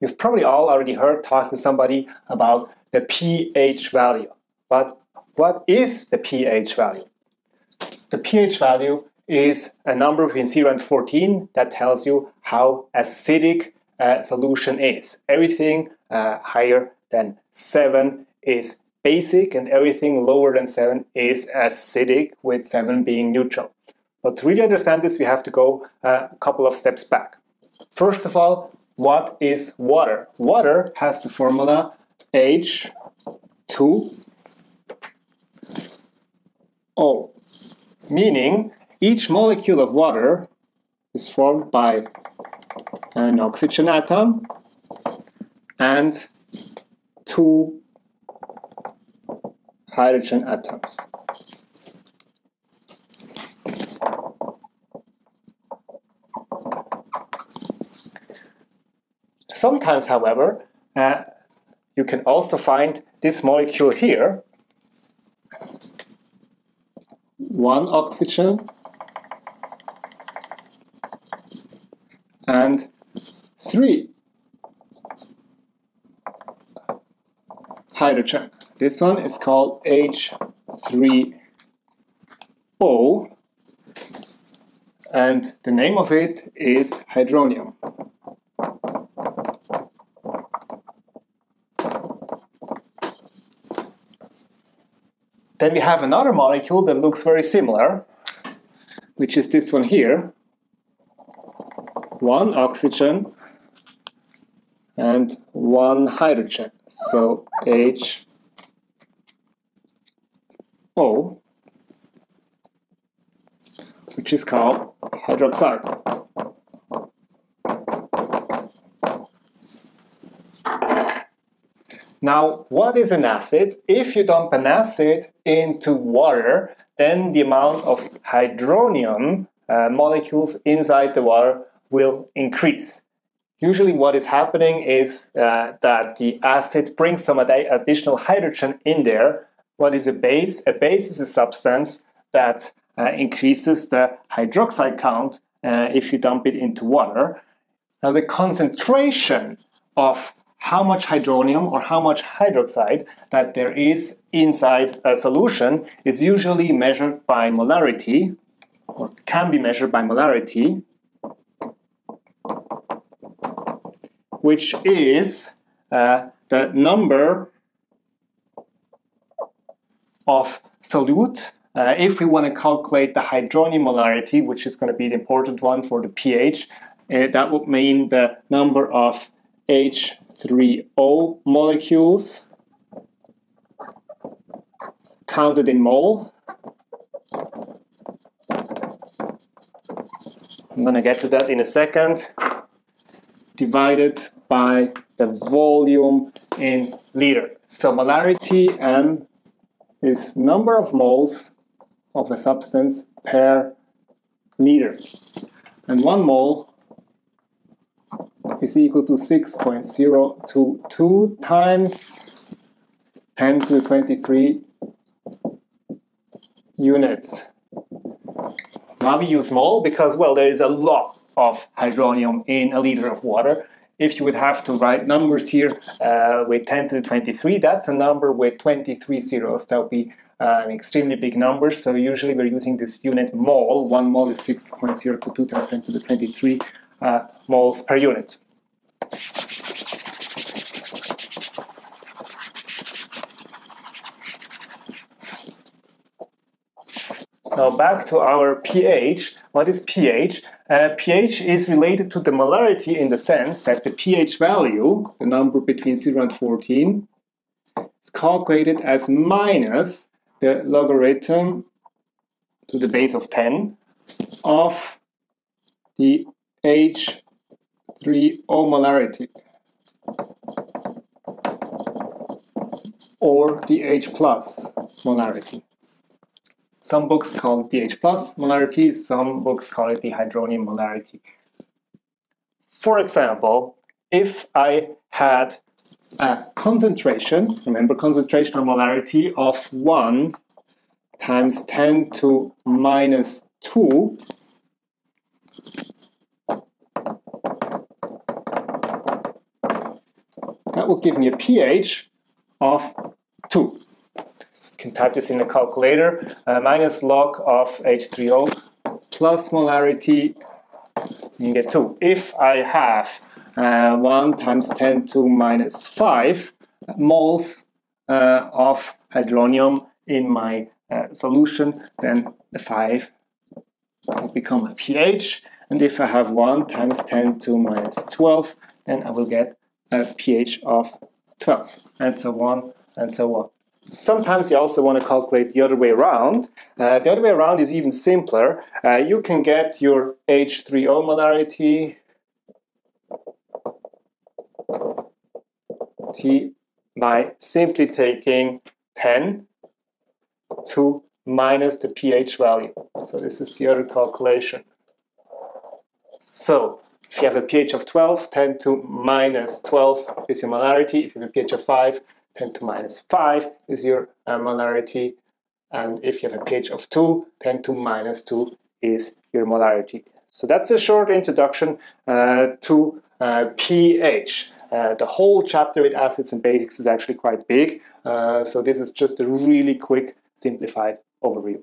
You've probably all already heard talking to somebody about the pH value. But what is the pH value? The pH value is a number between 0 and 14 that tells you how acidic a solution is. Everything uh, higher than 7 is basic and everything lower than 7 is acidic, with 7 being neutral. But to really understand this, we have to go uh, a couple of steps back. First of all, what is water? Water has the formula H2O, meaning each molecule of water is formed by an oxygen atom and two hydrogen atoms. Sometimes, however, uh, you can also find this molecule here, one oxygen and three hydrogen. This one is called H3O and the name of it is hydronium. Then we have another molecule that looks very similar, which is this one here. One oxygen and one hydrogen. So H O, which is called hydroxide. Now, what is an acid? If you dump an acid into water, then the amount of hydronium uh, molecules inside the water will increase. Usually what is happening is uh, that the acid brings some ad additional hydrogen in there. What is a base? A base is a substance that uh, increases the hydroxide count uh, if you dump it into water. Now the concentration of how much hydronium or how much hydroxide that there is inside a solution is usually measured by molarity or can be measured by molarity which is uh, the number of solute uh, if we want to calculate the hydronium molarity, which is going to be the important one for the pH, uh, that would mean the number of H 3O molecules counted in mole. I'm going to get to that in a second. Divided by the volume in liter. So molarity M is number of moles of a substance per liter. And one mole is equal to 6.022 times 10 to the 23 units. Now we use mole? Because, well, there is a lot of hydronium in a liter of water. If you would have to write numbers here uh, with 10 to the 23, that's a number with 23 zeros. That would be uh, an extremely big number. So usually we're using this unit mole. One mole is 6.022 times 10 to the 23 uh, moles per unit. Now back to our pH. What is pH? Uh, pH is related to the molarity in the sense that the pH value, the number between 0 and 14, is calculated as minus the logarithm to the base of 10 of the H 3 molarity or the H plus molarity. Some books call it the H plus molarity, some books call it the hydronium molarity. For example, if I had a concentration, remember concentration or molarity of 1 times 10 to minus 2 that would give me a pH of 2. You can type this in a calculator. Uh, minus log of H3O plus molarity, you get 2. If I have uh, 1 times 10 to minus 5 moles uh, of hydronium in my uh, solution, then the 5 will become a pH. And if I have 1 times 10 to minus 12, then I will get a pH of 12, and so on and so on. Sometimes you also want to calculate the other way around. Uh, the other way around is even simpler. Uh, you can get your H3O molarity T by simply taking 10 to minus the pH value. So this is the other calculation. So if you have a pH of 12, 10 to minus 12 is your molarity. If you have a pH of 5, 10 to minus 5 is your uh, molarity. And if you have a pH of 2, 10 to minus 2 is your molarity. So that's a short introduction uh, to uh, pH. Uh, the whole chapter with acids and basics is actually quite big, uh, so this is just a really quick, simplified overview.